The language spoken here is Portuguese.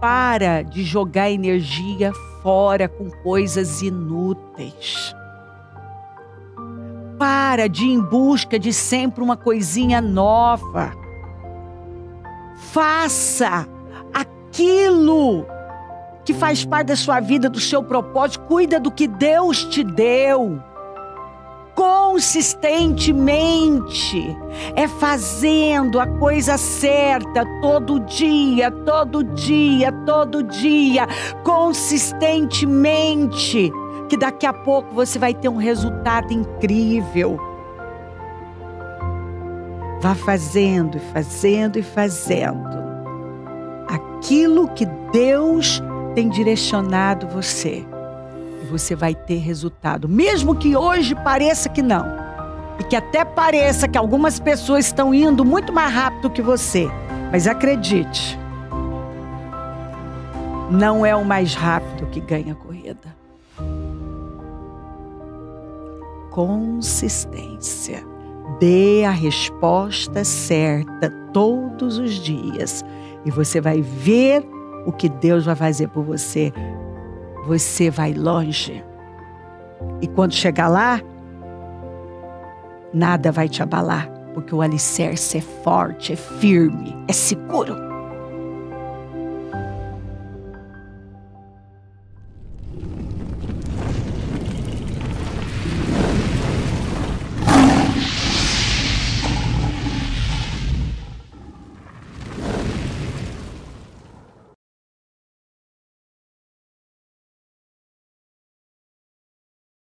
Para de jogar energia fora com coisas inúteis. Para de ir em busca de sempre uma coisinha nova. Faça aquilo que faz parte da sua vida, do seu propósito. Cuida do que Deus te deu. Consistentemente. É fazendo a coisa certa todo dia, todo dia, todo dia. Consistentemente. Que daqui a pouco você vai ter um resultado incrível. Vá fazendo e fazendo e fazendo aquilo que Deus tem direcionado você. Você vai ter resultado, mesmo que hoje pareça que não. E que até pareça que algumas pessoas estão indo muito mais rápido que você. Mas acredite, não é o mais rápido que ganha a corrida. Consistência. Dê a resposta certa todos os dias e você vai ver o que Deus vai fazer por você. Você vai longe. E quando chegar lá, nada vai te abalar, porque o alicerce é forte, é firme, é seguro.